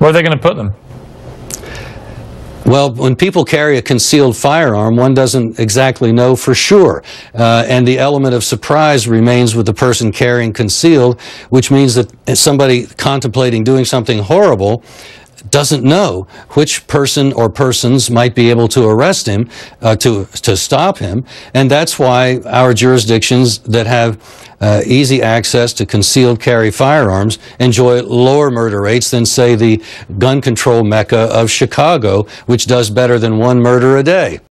Where are they going to put them? Well, when people carry a concealed firearm, one doesn't exactly know for sure. Uh, and the element of surprise remains with the person carrying concealed, which means that somebody contemplating doing something horrible doesn't know which person or persons might be able to arrest him, uh, to, to stop him. And that's why our jurisdictions that have uh, easy access to concealed carry firearms enjoy lower murder rates than, say, the gun control mecca of Chicago, which does better than one murder a day.